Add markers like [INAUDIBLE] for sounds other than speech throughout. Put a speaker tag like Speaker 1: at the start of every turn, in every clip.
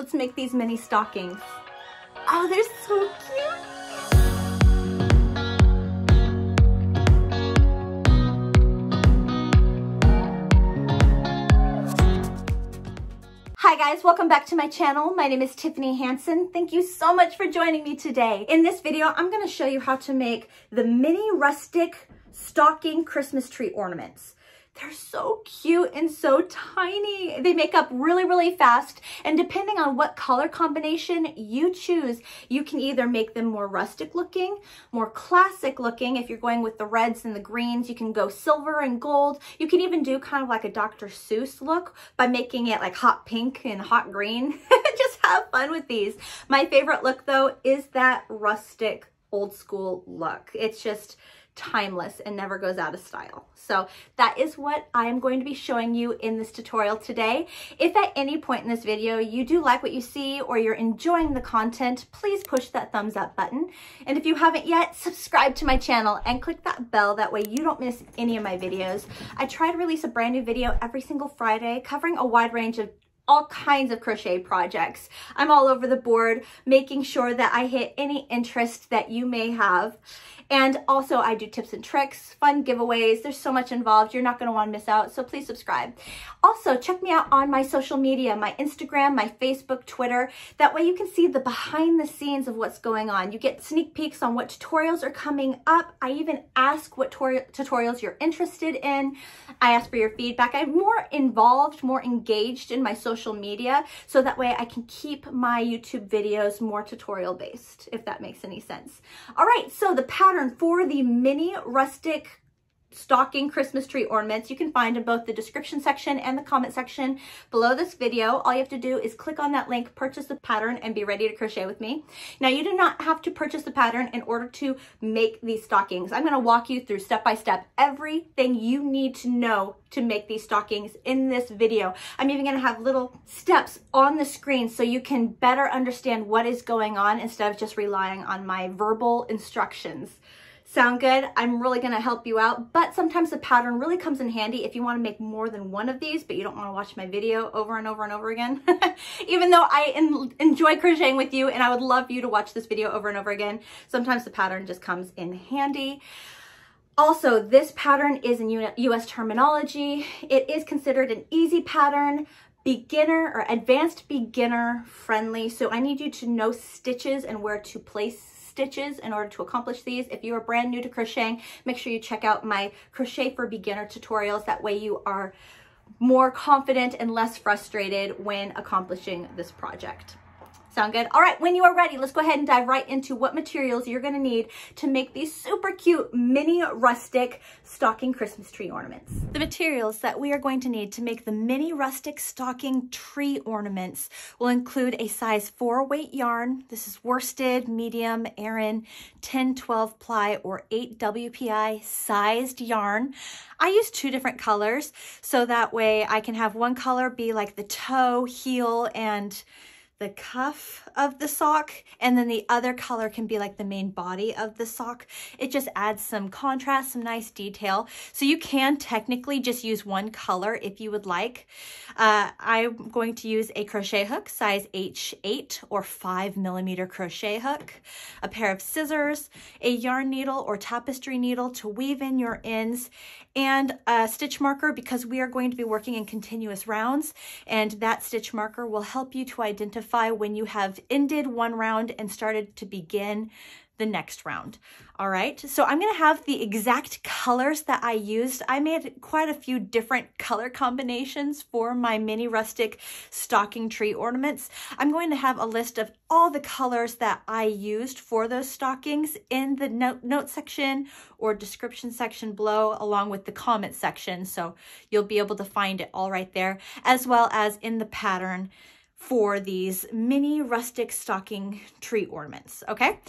Speaker 1: let's make these mini stockings. Oh, they're so cute. Hi guys, welcome back to my channel. My name is Tiffany Hansen. Thank you so much for joining me today. In this video, I'm gonna show you how to make the mini rustic stocking Christmas tree ornaments. They're so cute and so tiny. They make up really, really fast. And depending on what color combination you choose, you can either make them more rustic looking, more classic looking. If you're going with the reds and the greens, you can go silver and gold. You can even do kind of like a Dr. Seuss look by making it like hot pink and hot green. [LAUGHS] Just have fun with these. My favorite look though is that rustic old school look. It's just, timeless and never goes out of style. So that is what I am going to be showing you in this tutorial today. If at any point in this video you do like what you see or you're enjoying the content, please push that thumbs up button. And if you haven't yet, subscribe to my channel and click that bell. That way you don't miss any of my videos. I try to release a brand new video every single Friday covering a wide range of all kinds of crochet projects. I'm all over the board making sure that I hit any interest that you may have. And also I do tips and tricks, fun giveaways. There's so much involved. You're not going to want to miss out. So please subscribe. Also check me out on my social media, my Instagram, my Facebook, Twitter. That way you can see the behind the scenes of what's going on. You get sneak peeks on what tutorials are coming up. I even ask what tutorials you're interested in. I ask for your feedback. I'm more involved, more engaged in my social media. So that way I can keep my YouTube videos more tutorial based, if that makes any sense. All right, so the pattern pattern for the mini rustic stocking Christmas tree ornaments. You can find in both the description section and the comment section below this video. All you have to do is click on that link, purchase the pattern, and be ready to crochet with me. Now, you do not have to purchase the pattern in order to make these stockings. I'm going to walk you through step by step everything you need to know to make these stockings in this video. I'm even going to have little steps on the screen so you can better understand what is going on instead of just relying on my verbal instructions. Sound good? I'm really gonna help you out, but sometimes the pattern really comes in handy if you wanna make more than one of these, but you don't wanna watch my video over and over and over again. [LAUGHS] Even though I enjoy crocheting with you and I would love you to watch this video over and over again, sometimes the pattern just comes in handy. Also, this pattern is in US terminology. It is considered an easy pattern, beginner or advanced beginner friendly. So I need you to know stitches and where to place stitches in order to accomplish these. If you are brand new to crocheting, make sure you check out my Crochet for Beginner tutorials. That way you are more confident and less frustrated when accomplishing this project. Sound good? All right, when you are ready, let's go ahead and dive right into what materials you're gonna need to make these super cute mini rustic stocking Christmas tree ornaments. The materials that we are going to need to make the mini rustic stocking tree ornaments will include a size four weight yarn. This is worsted, medium, Aran, 10, 12 ply, or 8 WPI sized yarn. I use two different colors so that way I can have one color be like the toe, heel, and the cuff of the sock and then the other color can be like the main body of the sock. It just adds some contrast, some nice detail. So you can technically just use one color if you would like. Uh, I'm going to use a crochet hook size H8 or 5 millimeter crochet hook, a pair of scissors, a yarn needle or tapestry needle to weave in your ends, and a stitch marker because we are going to be working in continuous rounds and that stitch marker will help you to identify when you have ended one round and started to begin the next round. All right, so I'm gonna have the exact colors that I used. I made quite a few different color combinations for my mini rustic stocking tree ornaments. I'm going to have a list of all the colors that I used for those stockings in the note, note section or description section below, along with the comment section. So you'll be able to find it all right there, as well as in the pattern for these mini rustic stocking tree ornaments, okay?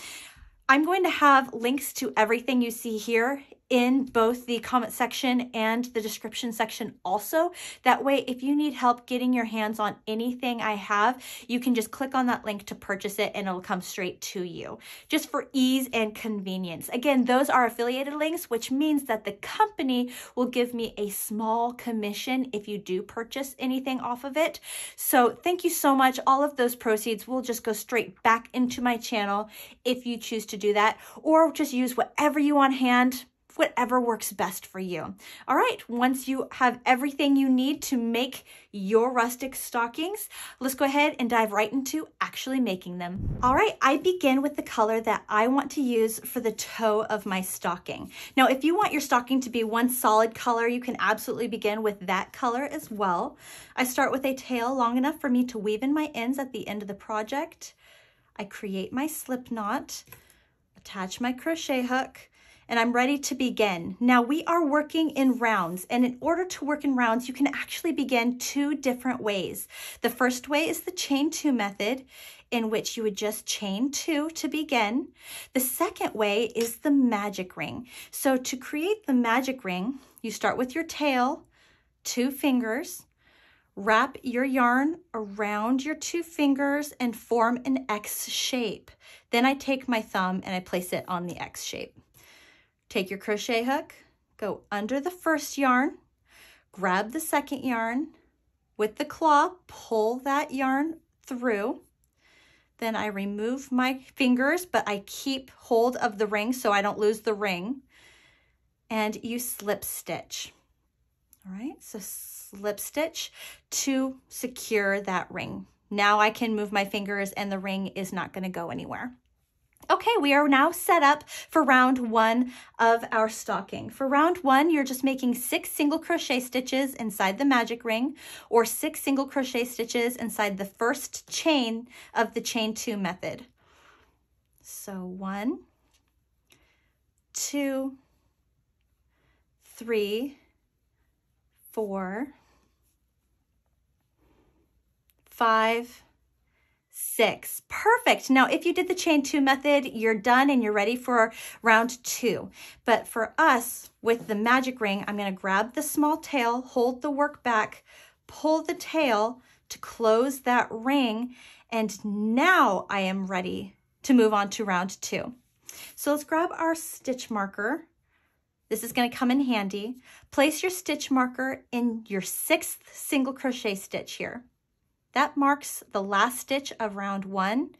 Speaker 1: I'm going to have links to everything you see here in both the comment section and the description section also. That way, if you need help getting your hands on anything I have, you can just click on that link to purchase it and it'll come straight to you, just for ease and convenience. Again, those are affiliated links, which means that the company will give me a small commission if you do purchase anything off of it. So thank you so much. All of those proceeds will just go straight back into my channel if you choose to do that, or just use whatever you on hand whatever works best for you. All right, once you have everything you need to make your rustic stockings, let's go ahead and dive right into actually making them. All right, I begin with the color that I want to use for the toe of my stocking. Now, if you want your stocking to be one solid color, you can absolutely begin with that color as well. I start with a tail long enough for me to weave in my ends at the end of the project. I create my slip knot, attach my crochet hook, and I'm ready to begin. Now we are working in rounds and in order to work in rounds, you can actually begin two different ways. The first way is the chain two method in which you would just chain two to begin. The second way is the magic ring. So to create the magic ring, you start with your tail, two fingers, wrap your yarn around your two fingers and form an X shape. Then I take my thumb and I place it on the X shape. Take your crochet hook, go under the first yarn, grab the second yarn, with the claw, pull that yarn through. Then I remove my fingers, but I keep hold of the ring so I don't lose the ring. And you slip stitch. All right, so slip stitch to secure that ring. Now I can move my fingers and the ring is not gonna go anywhere. Okay, we are now set up for round one of our stocking. For round one, you're just making six single crochet stitches inside the magic ring or six single crochet stitches inside the first chain of the chain two method. So one, two, three, four, five, six. Perfect. Now, if you did the chain two method, you're done and you're ready for round two. But for us, with the magic ring, I'm going to grab the small tail, hold the work back, pull the tail to close that ring, and now I am ready to move on to round two. So let's grab our stitch marker. This is going to come in handy. Place your stitch marker in your sixth single crochet stitch here. That marks the last stitch of round one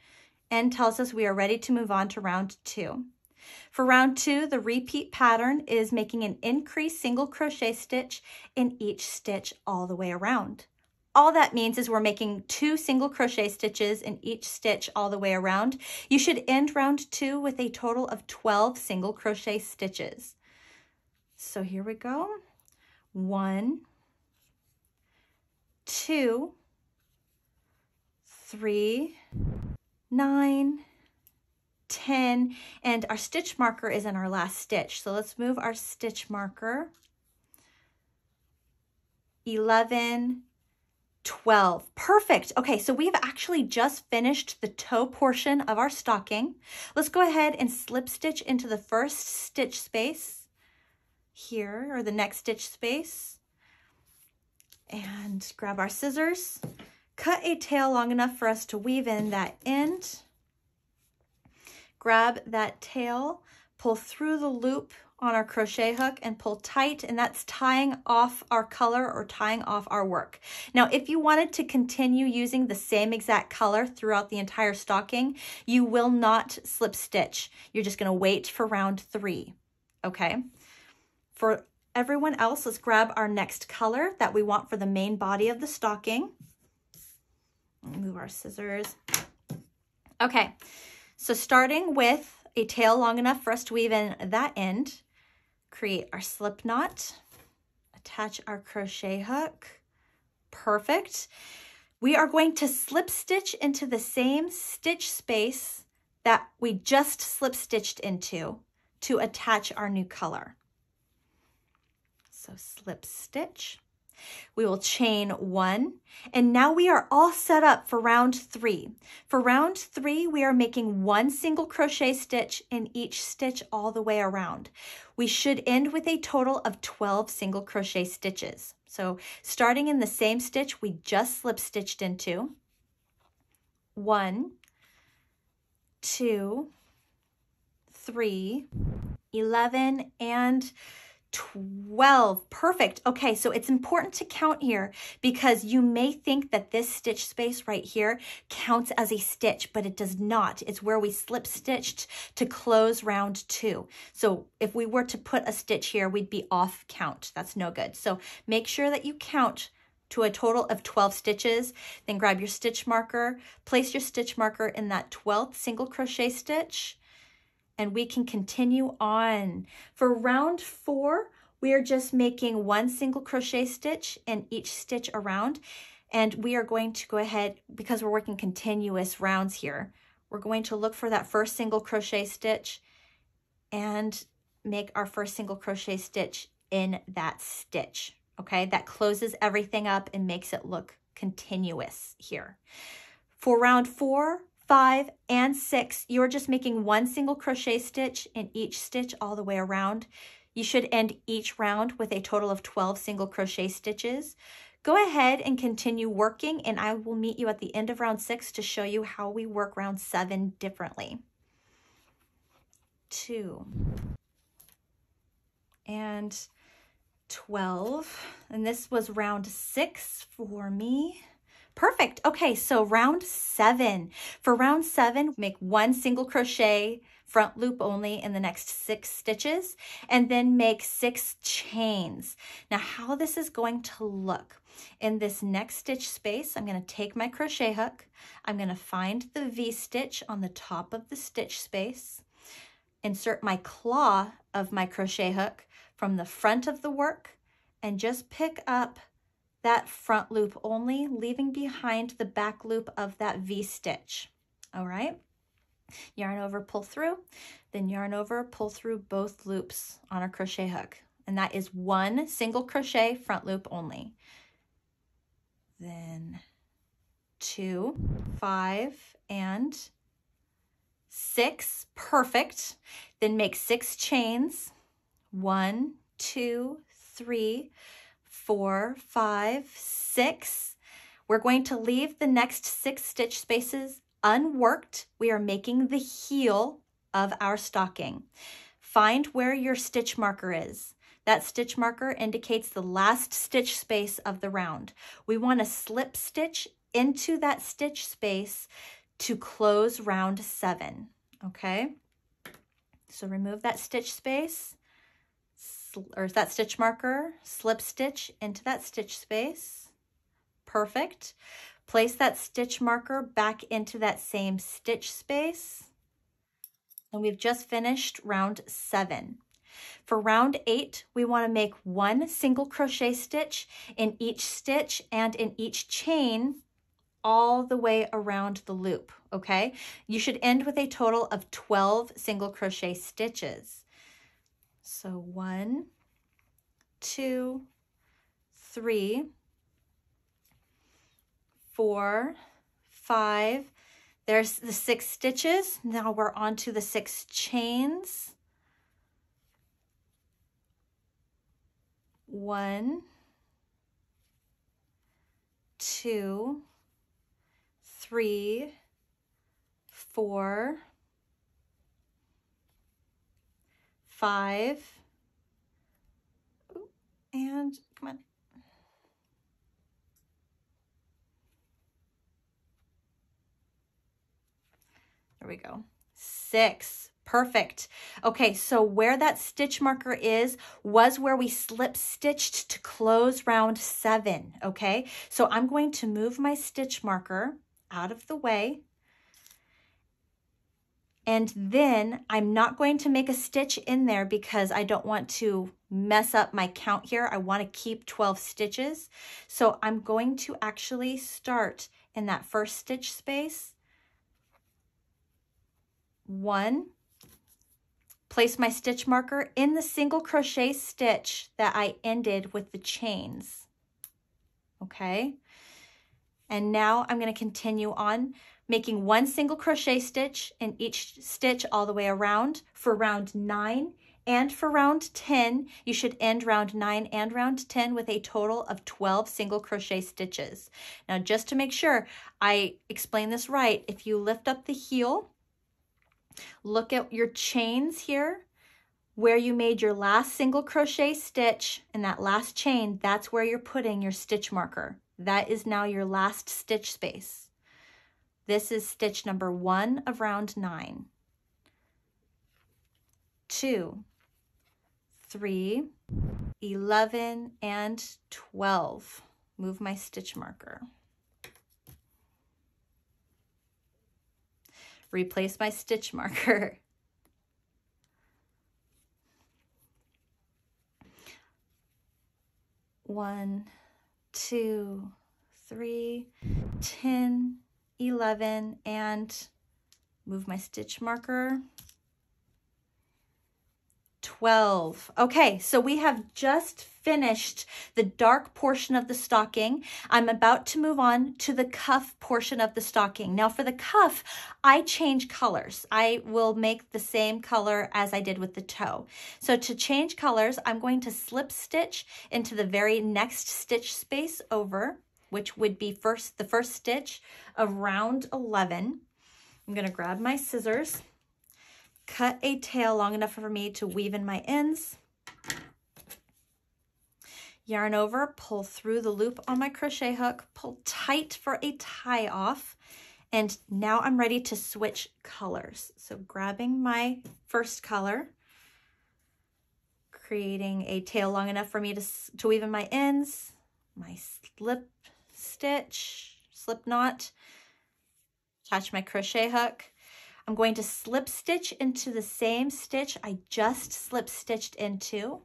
Speaker 1: and tells us we are ready to move on to round two. For round two, the repeat pattern is making an increased single crochet stitch in each stitch all the way around. All that means is we're making two single crochet stitches in each stitch all the way around. You should end round two with a total of 12 single crochet stitches. So here we go. One, two, three, nine, 10, and our stitch marker is in our last stitch. So let's move our stitch marker. 11, 12. Perfect. Okay, so we've actually just finished the toe portion of our stocking. Let's go ahead and slip stitch into the first stitch space here, or the next stitch space. And grab our scissors Cut a tail long enough for us to weave in that end. Grab that tail, pull through the loop on our crochet hook and pull tight and that's tying off our color or tying off our work. Now if you wanted to continue using the same exact color throughout the entire stocking, you will not slip stitch. You're just gonna wait for round three, okay? For everyone else, let's grab our next color that we want for the main body of the stocking move our scissors. Okay, so starting with a tail long enough for us to weave in that end, create our slip knot, attach our crochet hook. Perfect. We are going to slip stitch into the same stitch space that we just slip stitched into to attach our new color. So slip stitch. We will chain one, and now we are all set up for round three. For round three, we are making one single crochet stitch in each stitch all the way around. We should end with a total of 12 single crochet stitches. So starting in the same stitch we just slip stitched into, one, two, three, 11, and 12. Perfect. Okay, so it's important to count here because you may think that this stitch space right here counts as a stitch, but it does not. It's where we slip stitched to close round two. So if we were to put a stitch here, we'd be off count. That's no good. So make sure that you count to a total of 12 stitches. Then grab your stitch marker, place your stitch marker in that 12th single crochet stitch, and we can continue on. For round four, we are just making one single crochet stitch in each stitch around. And we are going to go ahead, because we're working continuous rounds here, we're going to look for that first single crochet stitch and make our first single crochet stitch in that stitch, okay? That closes everything up and makes it look continuous here. For round four, five, and six, you're just making one single crochet stitch in each stitch all the way around. You should end each round with a total of 12 single crochet stitches. Go ahead and continue working and I will meet you at the end of round six to show you how we work round seven differently. Two and 12. And this was round six for me. Perfect. Okay, so round seven. For round seven, make one single crochet front loop only in the next six stitches and then make six chains. Now how this is going to look in this next stitch space, I'm going to take my crochet hook. I'm going to find the V-stitch on the top of the stitch space, insert my claw of my crochet hook from the front of the work and just pick up that front loop only, leaving behind the back loop of that V-stitch. All right, yarn over, pull through, then yarn over, pull through both loops on our crochet hook. And that is one single crochet front loop only. Then two, five, and six, perfect. Then make six chains, one, two, three, four, five, six. We're going to leave the next six stitch spaces unworked. We are making the heel of our stocking. Find where your stitch marker is. That stitch marker indicates the last stitch space of the round. We want to slip stitch into that stitch space to close round seven, okay? So remove that stitch space or is that stitch marker, slip stitch into that stitch space. Perfect. Place that stitch marker back into that same stitch space. And we've just finished round seven. For round eight, we want to make one single crochet stitch in each stitch and in each chain all the way around the loop, okay? You should end with a total of 12 single crochet stitches. So one, two, three, four, five. There's the six stitches. Now we're on to the six chains. One, two, three, four, five, and come on. There we go. Six. Perfect. Okay, so where that stitch marker is was where we slip stitched to close round seven, okay? So I'm going to move my stitch marker out of the way and then I'm not going to make a stitch in there because I don't want to mess up my count here. I want to keep 12 stitches. So I'm going to actually start in that first stitch space. One, place my stitch marker in the single crochet stitch that I ended with the chains. okay? And now I'm gonna continue on making one single crochet stitch in each stitch all the way around for round nine and for round 10, you should end round 9 and round 10 with a total of 12 single crochet stitches. Now, just to make sure I explain this right, if you lift up the heel, look at your chains here, where you made your last single crochet stitch in that last chain, that's where you're putting your stitch marker. That is now your last stitch space. This is stitch number one of round nine. Two, three, 11, and 12. Move my stitch marker. Replace my stitch marker. [LAUGHS] One, two, three, 10, 11, and move my stitch marker. 12. Okay, so we have just finished the dark portion of the stocking. I'm about to move on to the cuff portion of the stocking. Now for the cuff, I change colors. I will make the same color as I did with the toe. So to change colors, I'm going to slip stitch into the very next stitch space over, which would be first the first stitch of round 11. I'm gonna grab my scissors cut a tail long enough for me to weave in my ends, yarn over, pull through the loop on my crochet hook, pull tight for a tie off, and now I'm ready to switch colors. So grabbing my first color, creating a tail long enough for me to, to weave in my ends, my slip stitch, slip knot, attach my crochet hook, I'm going to slip stitch into the same stitch I just slip stitched into.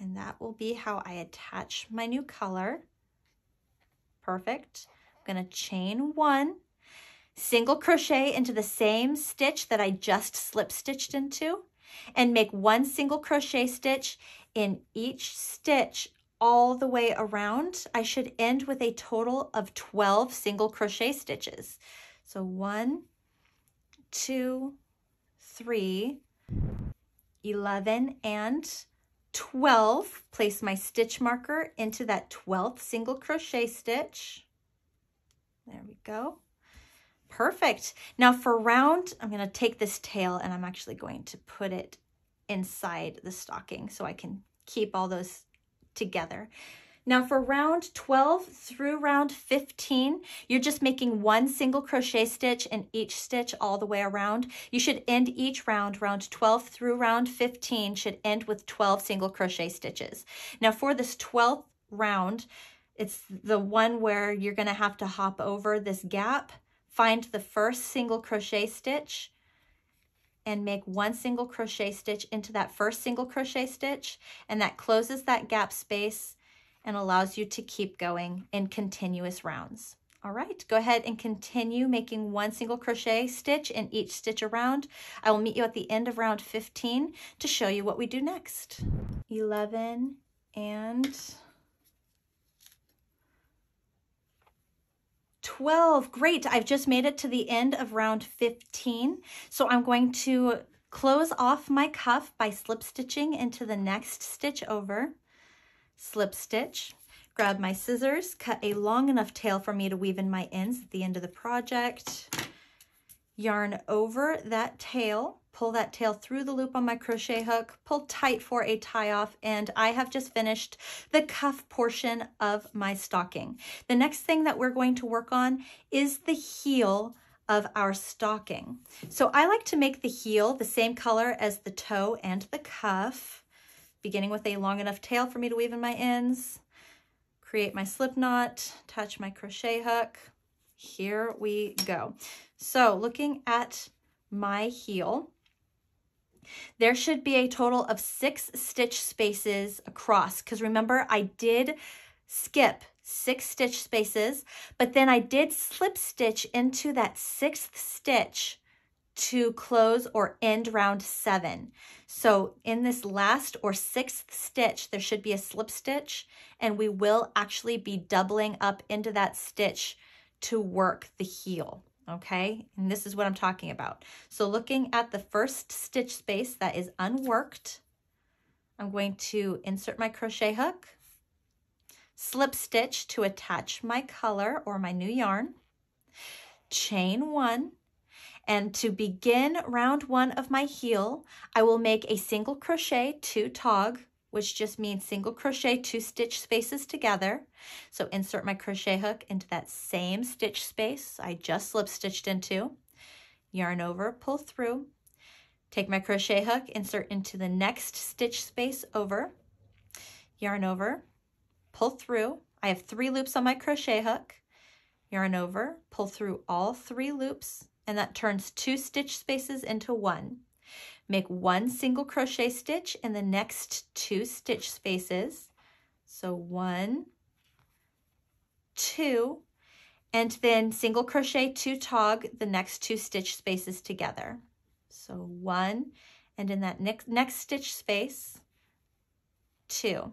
Speaker 1: And that will be how I attach my new color. Perfect. I'm going to chain one, single crochet into the same stitch that I just slip stitched into, and make one single crochet stitch in each stitch all the way around. I should end with a total of 12 single crochet stitches. So one, two, three, 11, and 12. Place my stitch marker into that 12th single crochet stitch. There we go. Perfect. Now for round, I'm going to take this tail and I'm actually going to put it inside the stocking so I can keep all those together. Now for round 12 through round 15, you're just making one single crochet stitch in each stitch all the way around. You should end each round, round 12 through round 15 should end with 12 single crochet stitches. Now for this 12th round, it's the one where you're gonna have to hop over this gap, find the first single crochet stitch, and make one single crochet stitch into that first single crochet stitch and that closes that gap space and allows you to keep going in continuous rounds. All right, go ahead and continue making one single crochet stitch in each stitch around. I will meet you at the end of round 15 to show you what we do next. 11 and 12. Great, I've just made it to the end of round 15. So I'm going to close off my cuff by slip stitching into the next stitch over. Slip stitch, grab my scissors, cut a long enough tail for me to weave in my ends at the end of the project, yarn over that tail, pull that tail through the loop on my crochet hook, pull tight for a tie off, and I have just finished the cuff portion of my stocking. The next thing that we're going to work on is the heel of our stocking. So I like to make the heel the same color as the toe and the cuff beginning with a long enough tail for me to weave in my ends, create my slip knot, attach my crochet hook. Here we go. So looking at my heel, there should be a total of six stitch spaces across because remember I did skip six stitch spaces, but then I did slip stitch into that sixth stitch to close or end round seven. So in this last or sixth stitch, there should be a slip stitch and we will actually be doubling up into that stitch to work the heel, okay? And this is what I'm talking about. So looking at the first stitch space that is unworked, I'm going to insert my crochet hook, slip stitch to attach my color or my new yarn, chain one, and to begin round one of my heel, I will make a single crochet two tog, which just means single crochet two stitch spaces together. So insert my crochet hook into that same stitch space I just slip stitched into, yarn over, pull through, take my crochet hook, insert into the next stitch space over, yarn over, pull through. I have three loops on my crochet hook, yarn over, pull through all three loops, and that turns two stitch spaces into one. Make one single crochet stitch in the next two stitch spaces. So one, two, and then single crochet two tog the next two stitch spaces together. So one, and in that next, next stitch space, two,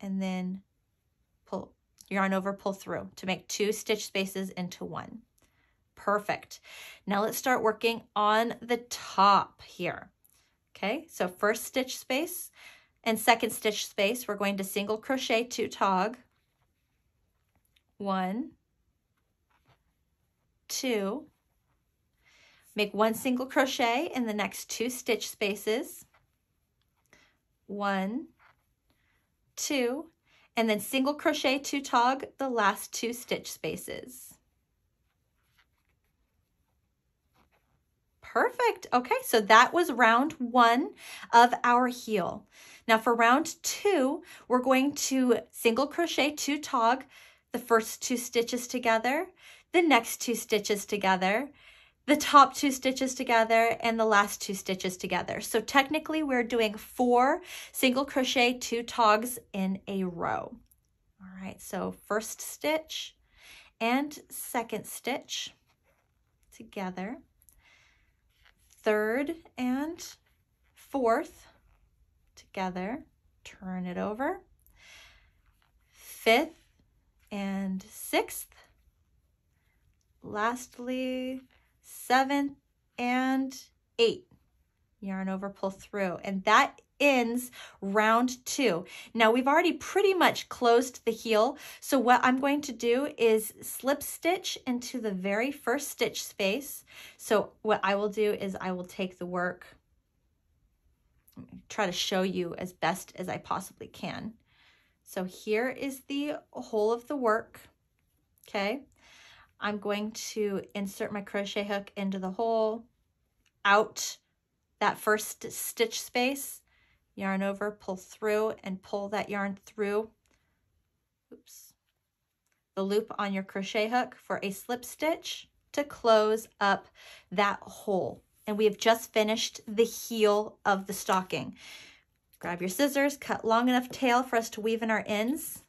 Speaker 1: and then pull yarn over, pull through to make two stitch spaces into one. Perfect. Now let's start working on the top here. Okay, so first stitch space and second stitch space, we're going to single crochet two tog. One, two, make one single crochet in the next two stitch spaces. One, two, and then single crochet two tog the last two stitch spaces. Perfect. Okay, so that was round one of our heel. Now for round two, we're going to single crochet two tog the first two stitches together, the next two stitches together, the top two stitches together, and the last two stitches together. So technically we're doing four single crochet two togs in a row. All right, so first stitch and second stitch together third and fourth together, turn it over, fifth and sixth, lastly, seventh and eight. Yarn over, pull through. And that ends round two. Now we've already pretty much closed the heel. So what I'm going to do is slip stitch into the very first stitch space. So what I will do is I will take the work, try to show you as best as I possibly can. So here is the whole of the work, okay? I'm going to insert my crochet hook into the hole, out that first stitch space, yarn over, pull through, and pull that yarn through, oops, the loop on your crochet hook for a slip stitch to close up that hole. And we have just finished the heel of the stocking. Grab your scissors, cut long enough tail for us to weave in our ends.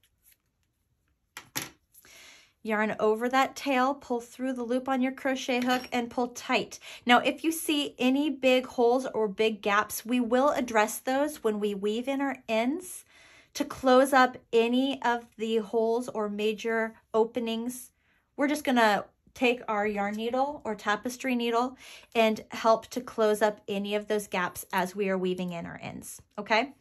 Speaker 1: Yarn over that tail, pull through the loop on your crochet hook and pull tight. Now, if you see any big holes or big gaps, we will address those when we weave in our ends to close up any of the holes or major openings. We're just gonna take our yarn needle or tapestry needle and help to close up any of those gaps as we are weaving in our ends, okay?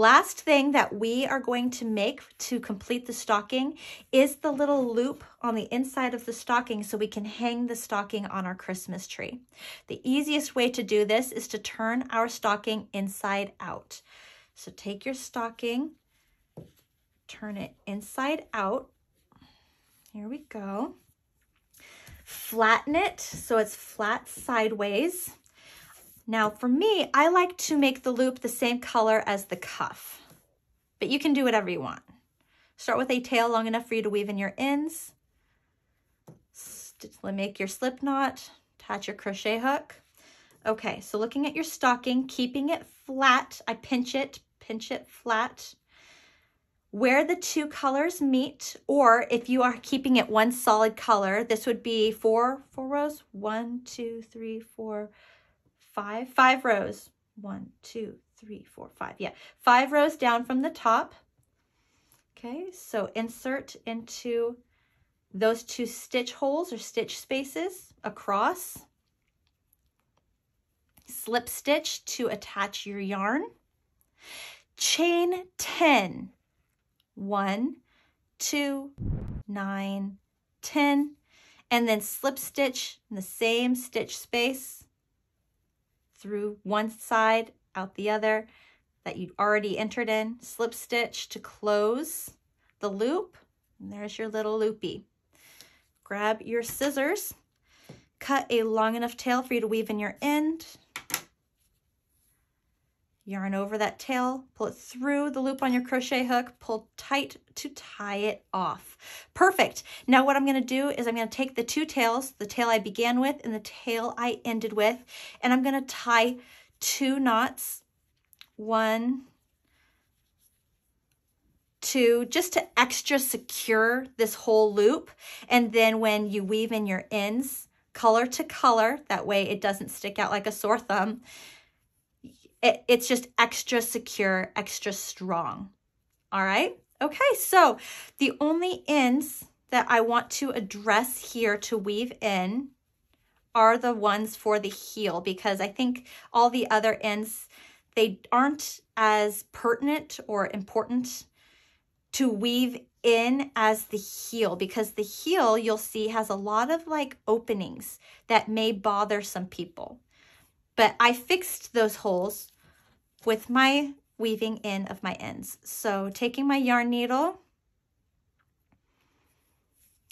Speaker 1: Last thing that we are going to make to complete the stocking is the little loop on the inside of the stocking so we can hang the stocking on our Christmas tree. The easiest way to do this is to turn our stocking inside out. So take your stocking, turn it inside out. Here we go. Flatten it so it's flat sideways. Now for me, I like to make the loop the same color as the cuff, but you can do whatever you want. Start with a tail long enough for you to weave in your ends. Make your slip knot, attach your crochet hook. Okay, so looking at your stocking, keeping it flat, I pinch it, pinch it flat. where the two colors meet, or if you are keeping it one solid color, this would be four, four rows, one, two, three, four, five, five rows, one, two, three, four, five, yeah, five rows down from the top. Okay, so insert into those two stitch holes or stitch spaces across, slip stitch to attach your yarn, chain 10, 1, 2, 9, 10, and then slip stitch in the same stitch space through one side, out the other that you already entered in, slip stitch to close the loop, and there's your little loopy. Grab your scissors, cut a long enough tail for you to weave in your end, yarn over that tail, pull it through the loop on your crochet hook, pull tight to tie it off. Perfect. Now what I'm gonna do is I'm gonna take the two tails, the tail I began with and the tail I ended with, and I'm gonna tie two knots, one, two, just to extra secure this whole loop. And then when you weave in your ends, color to color, that way it doesn't stick out like a sore thumb, it, it's just extra secure, extra strong. All right. Okay. So the only ends that I want to address here to weave in are the ones for the heel because I think all the other ends, they aren't as pertinent or important to weave in as the heel because the heel you'll see has a lot of like openings that may bother some people. But I fixed those holes with my weaving in of my ends. So taking my yarn needle,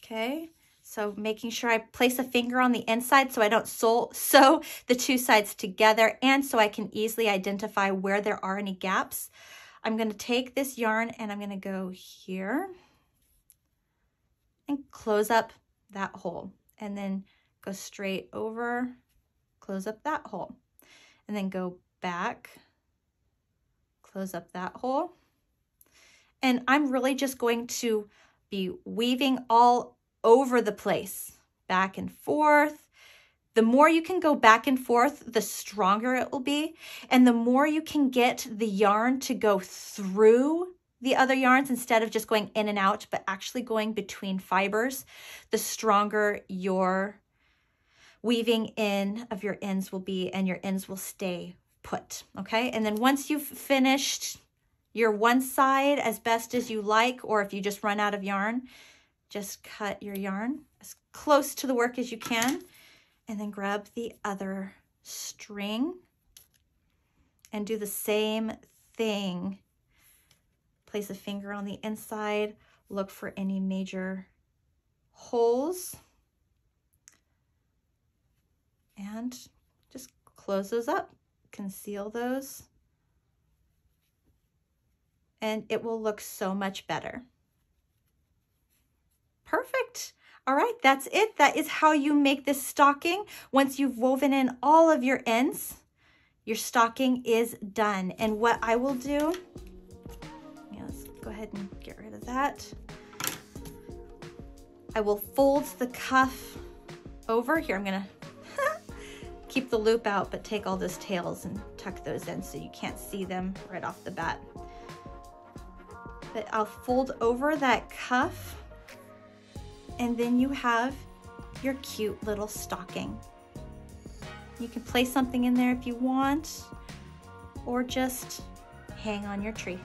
Speaker 1: okay, so making sure I place a finger on the inside so I don't sew, sew the two sides together and so I can easily identify where there are any gaps. I'm going to take this yarn and I'm going to go here and close up that hole and then go straight over, close up that hole and then go back close up that hole. And I'm really just going to be weaving all over the place, back and forth. The more you can go back and forth, the stronger it will be. And the more you can get the yarn to go through the other yarns instead of just going in and out, but actually going between fibers, the stronger your weaving in of your ends will be and your ends will stay put, okay? And then once you've finished your one side as best as you like, or if you just run out of yarn, just cut your yarn as close to the work as you can, and then grab the other string and do the same thing. Place a finger on the inside, look for any major holes, and just close those up conceal those and it will look so much better. Perfect. All right, that's it. That is how you make this stocking. Once you've woven in all of your ends, your stocking is done. And what I will do, yes, go ahead and get rid of that. I will fold the cuff over. Here, I'm gonna keep the loop out, but take all those tails and tuck those in so you can't see them right off the bat. But I'll fold over that cuff and then you have your cute little stocking. You can place something in there if you want or just hang on your tree.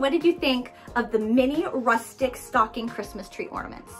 Speaker 1: What did you think of the mini rustic stocking Christmas tree ornaments?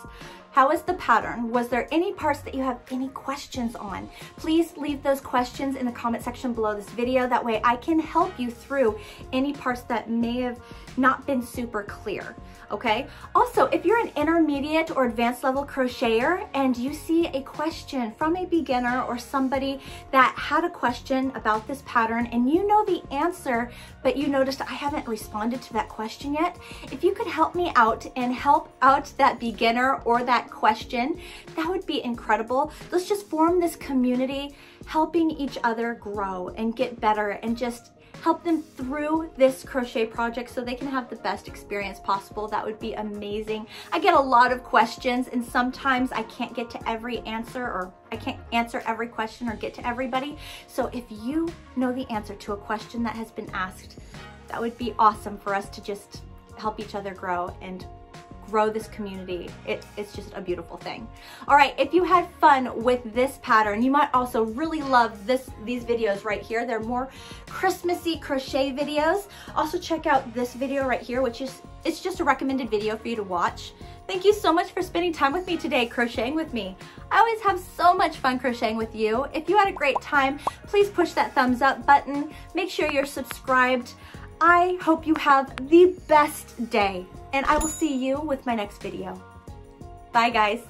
Speaker 1: How is the pattern? Was there any parts that you have any questions on? Please leave those questions in the comment section below this video. That way I can help you through any parts that may have not been super clear okay? Also, if you're an intermediate or advanced level crocheter and you see a question from a beginner or somebody that had a question about this pattern and you know the answer, but you noticed I haven't responded to that question yet, if you could help me out and help out that beginner or that question, that would be incredible. Let's just form this community helping each other grow and get better and just help them through this crochet project so they can have the best experience possible. That would be amazing. I get a lot of questions and sometimes I can't get to every answer or I can't answer every question or get to everybody. So if you know the answer to a question that has been asked, that would be awesome for us to just help each other grow and grow this community. It, it's just a beautiful thing. All right, if you had fun with this pattern, you might also really love this these videos right here. They're more Christmassy crochet videos. Also check out this video right here, which is it's just a recommended video for you to watch. Thank you so much for spending time with me today, crocheting with me. I always have so much fun crocheting with you. If you had a great time, please push that thumbs up button. Make sure you're subscribed. I hope you have the best day and I will see you with my next video. Bye guys.